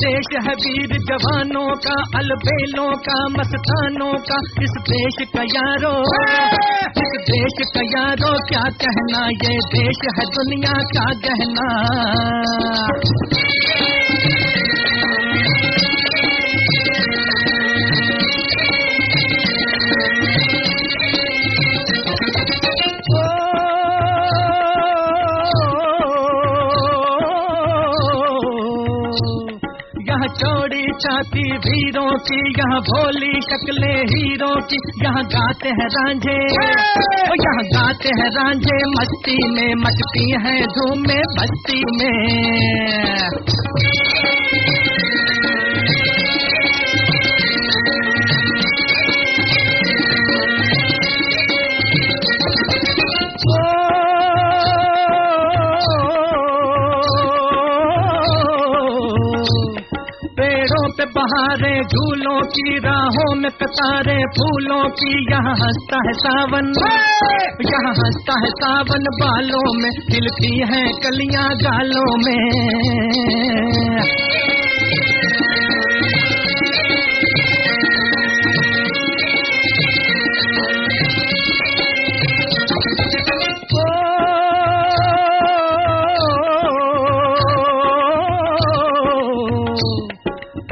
देश है वीर जवानों का, अलबेलों का, मस्तानों का, इस देश का यारो। इस देश का यारो, क्या कहना ये देश है दुनिया का गहना? चौड़ी छाती भीरों की यहाँ भोली शक्लें हीरों की यहाँ गाते हैं रांझे। यहाँ गाते हैं रांझे मस्ती में मचती है धूमे बस्ती में। पे बहारे, झूलों की राहों में कतारे फूलों की यहाँ हंसता है सावन। यहाँ हंसता है सावन बालों में खिलती है कलियाँ जालों में।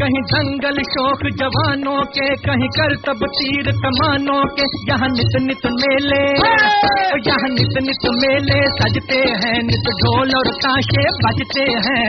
कहीं जंगल शोक जवानों के, कहीं करतब तीर कमानों के। यहाँ नित नित मेले, यहाँ नित नित मेले। सजते हैं नित ढोल और ताशे बजते हैं।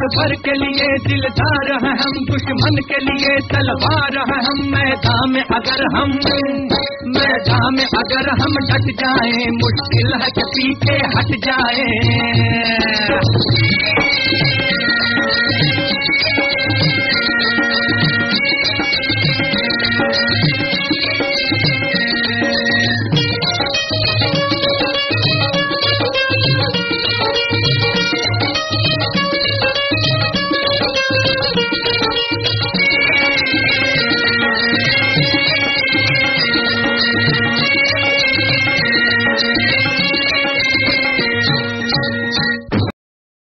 दिल भर के लिए दिल जा रहे हम, दुश्मन के लिए तलवार रहे हम। मैदान में अगर हम, मैदान में अगर हम डट जाए, मुश्किल है पीछे हट जाए।